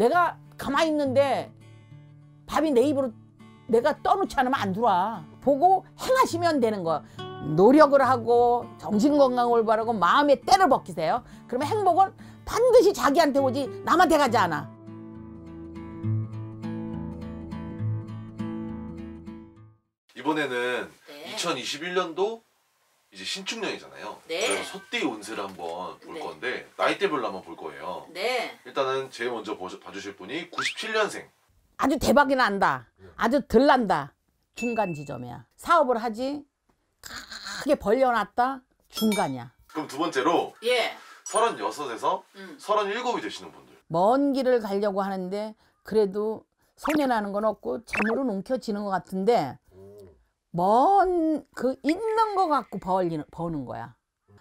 내가 가만히 있는데 밥이 내 입으로 내가 떠놓지 않으면 안 들어와. 보고 행하시면 되는 거야. 노력을 하고 정신건강 올바르고 마음의 때를 벗기세요. 그러면 행복은 반드시 자기한테 오지 남한테 가지 않아. 이번에는 네. 2021년도 이제 신축년이잖아요. 네. 그래서 소띠 운세를 한번 볼 네. 건데 나이대별로 한번 볼 거예요. 네. 일단은 제일 먼저 보- 봐주실 분이 97년생. 아주 대박이 난다. 아주 덜 난다. 중간 지점이야. 사업을 하지 크게 벌려놨다. 중간이야. 그럼 두 번째로 예. 36에서 음. 37이 되시는 분들. 먼 길을 가려고 하는데 그래도 손해 나는 건 없고 재물은 움켜쥐는 것 같은데 먼 그 있는 거 갖고 벌리는 버는 거야.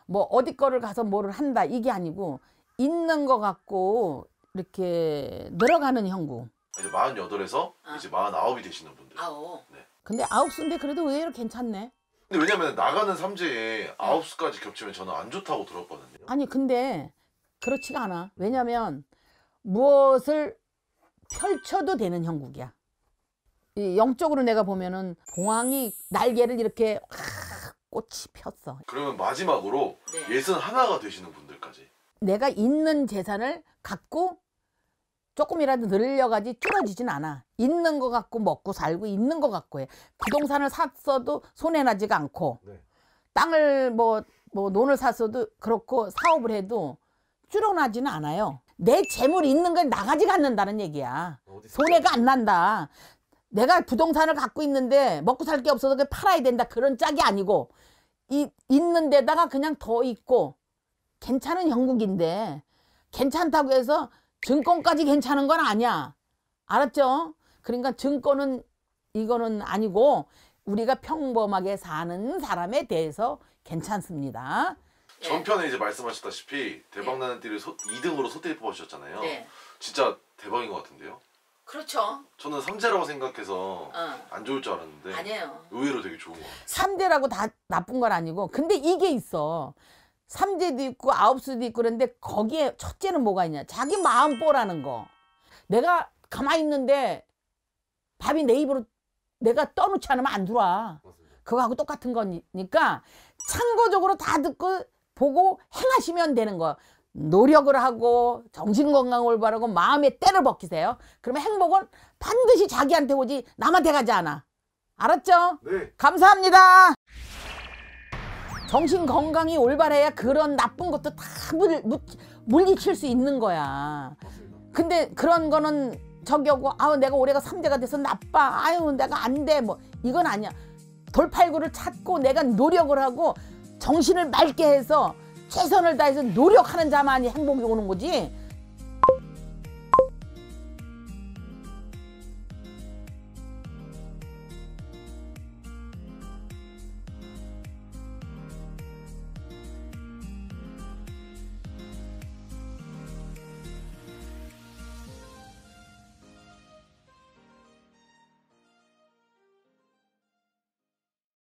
뭐 어디 거를 가서 뭐를 한다 이게 아니고 있는 거 갖고 이렇게 늘어가는 형국. 이제 48에서 아. 이제 49이 되시는 분들. 아오. 네. 근데 아홉 수인데 그래도 의외로 괜찮네. 근데 왜냐면 나가는 삼재에 아홉 수까지 겹치면 저는 안 좋다고 들었거든요. 아니 근데 그렇지가 않아. 왜냐면 무엇을 펼쳐도 되는 형국이야. 이 영적으로 내가 보면은 봉황이 날개를 이렇게 확 꽃이 폈어. 그러면 마지막으로 네. 예순 하나가 되시는 분들까지. 내가 있는 재산을 갖고 조금이라도 늘려가지 줄어지진 않아. 있는 거 갖고 먹고 살고 있는 거 갖고 해. 부동산을 샀어도 손해 나지가 않고 네. 땅을 뭐, 뭐 논을 샀어도 그렇고 사업을 해도 줄어나지는 않아요. 내 재물 있는 건 나가지가 않는다는 얘기야. 손해가 안 난다. 내가 부동산을 갖고 있는데 먹고 살 게 없어서 팔아야 된다. 그런 짝이 아니고 이 있는 데다가 그냥 더 있고 괜찮은 형국인데 괜찮다고 해서 증권까지 괜찮은 건 아니야. 알았죠? 그러니까 증권은 이거는 아니고 우리가 평범하게 사는 사람에 대해서 괜찮습니다. 전편에 이제 말씀하셨다시피 대박나는 띠를 소, 2등으로 소띠를 뽑아주셨잖아요. 진짜 대박인 것 같은데요. 그렇죠. 저는 삼재라고 생각해서 어. 안 좋을 줄 알았는데 아니에요. 의외로 되게 좋은 것 같아요. 삼대라고다 나쁜 건 아니고 근데 이게 있어. 삼대도 있고 아홉 수도 있고 그런데 거기에 첫째는 뭐가 있냐. 자기 마음 뽀라는 거. 내가 가만히 있는데 밥이 내 입으로 내가 떠놓지 않으면 안 들어와. 그거하고 똑같은 거니까 참고적으로 다 듣고 보고 행하시면 되는 거야. 노력을 하고 정신건강 올바르고 마음의 때를 벗기세요. 그러면 행복은 반드시 자기한테 오지 남한테 가지 않아. 알았죠? 네. 감사합니다. 정신 건강이 올바라야 그런 나쁜 것도 다 물, 물, 물리칠 수 있는 거야. 근데 그런 거는 저기 하고 아우 내가 올해가 삼재가 돼서 나빠. 아유 내가 안 돼. 뭐 이건 아니야. 돌팔구를 찾고 내가 노력을 하고 정신을 맑게 해서 최선을 다해서 노력하는 자만이 행복이 오는 거지.